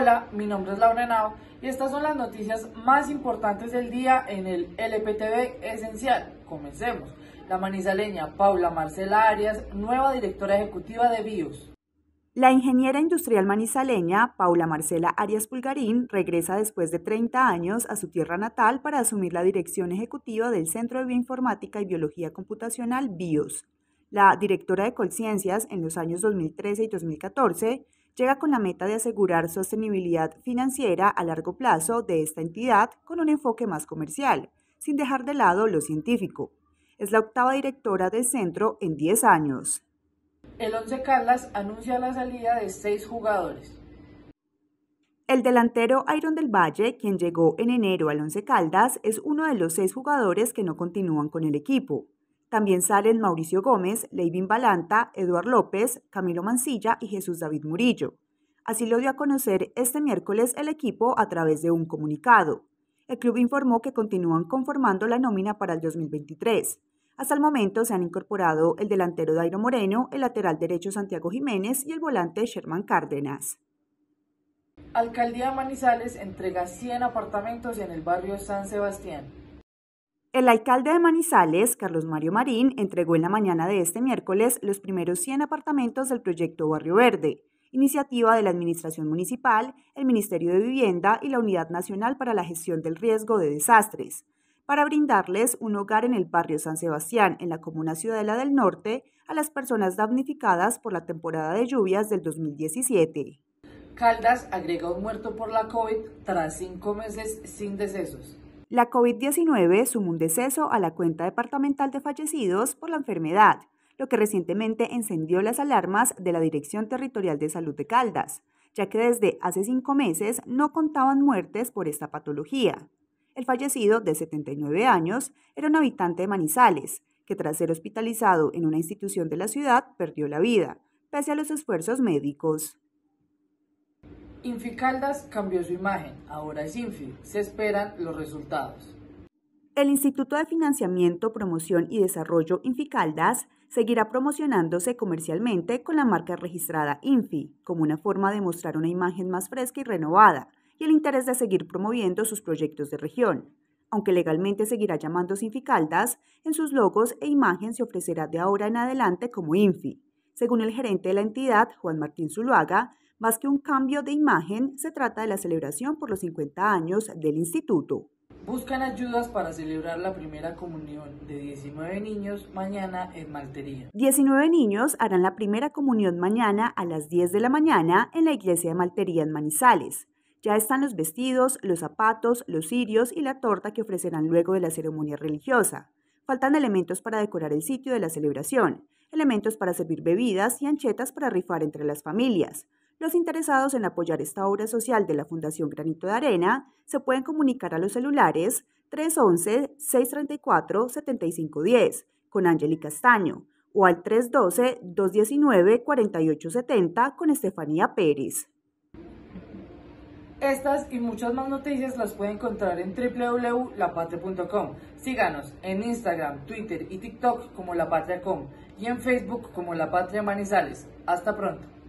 Hola, mi nombre es Laura Henao y estas son las noticias más importantes del día en el LPTV Esencial. Comencemos. La manizaleña Paula Marcela Arias, nueva directora ejecutiva de BIOS. La ingeniera industrial manizaleña Paula Marcela Arias Pulgarín regresa después de 30 años a su tierra natal para asumir la dirección ejecutiva del Centro de Bioinformática y Biología Computacional BIOS. La directora de Colciencias en los años 2013 y 2014 llega con la meta de asegurar sostenibilidad financiera a largo plazo de esta entidad con un enfoque más comercial, sin dejar de lado lo científico. Es la octava directora del centro en 10 años. El Once Caldas anuncia la salida de seis jugadores. El delantero Iron del Valle, quien llegó en enero al Once Caldas, es uno de los seis jugadores que no continúan con el equipo. También salen Mauricio Gómez, Leivin Balanta, Eduard López, Camilo Mancilla y Jesús David Murillo. Así lo dio a conocer este miércoles el equipo a través de un comunicado. El club informó que continúan conformando la nómina para el 2023. Hasta el momento se han incorporado el delantero Dairo Moreno, el lateral derecho Santiago Jiménez y el volante Sherman Cárdenas. Alcaldía Manizales entrega 100 apartamentos en el barrio San Sebastián. El alcalde de Manizales, Carlos Mario Marín, entregó en la mañana de este miércoles los primeros 100 apartamentos del proyecto Barrio Verde, iniciativa de la Administración Municipal, el Ministerio de Vivienda y la Unidad Nacional para la Gestión del Riesgo de Desastres, para brindarles un hogar en el barrio San Sebastián, en la comuna Ciudadela del Norte, a las personas damnificadas por la temporada de lluvias del 2017. Caldas agrega un muerto por la COVID tras cinco meses sin decesos. La COVID-19 sumó un deceso a la cuenta departamental de fallecidos por la enfermedad, lo que recientemente encendió las alarmas de la Dirección Territorial de Salud de Caldas, ya que desde hace cinco meses no contaban muertes por esta patología. El fallecido, de 79 años, era un habitante de Manizales, que tras ser hospitalizado en una institución de la ciudad perdió la vida, pese a los esfuerzos médicos. Inficaldas cambió su imagen, ahora es Infi. Se esperan los resultados. El Instituto de Financiamiento, Promoción y Desarrollo Inficaldas seguirá promocionándose comercialmente con la marca registrada Infi, como una forma de mostrar una imagen más fresca y renovada, y el interés de seguir promoviendo sus proyectos de región. Aunque legalmente seguirá llamándose Inficaldas, en sus logos e imagen se ofrecerá de ahora en adelante como Infi. Según el gerente de la entidad, Juan Martín Zuluaga, más que un cambio de imagen, se trata de la celebración por los 50 años del instituto. Buscan ayudas para celebrar la primera comunión de 19 niños mañana en Maltería. 19 niños harán la primera comunión mañana a las 10 de la mañana en la iglesia de Maltería en Manizales. Ya están los vestidos, los zapatos, los cirios y la torta que ofrecerán luego de la ceremonia religiosa. Faltan elementos para decorar el sitio de la celebración, elementos para servir bebidas y anchetas para rifar entre las familias. Los interesados en apoyar esta obra social de la Fundación Granito de Arena se pueden comunicar a los celulares 311-634-7510 con Angeli Castaño o al 312-219-4870 con Estefanía Pérez. Estas y muchas más noticias las pueden encontrar en www.lapatria.com. Síganos en Instagram, Twitter y TikTok como La y en Facebook como La Patria Manizales. Hasta pronto.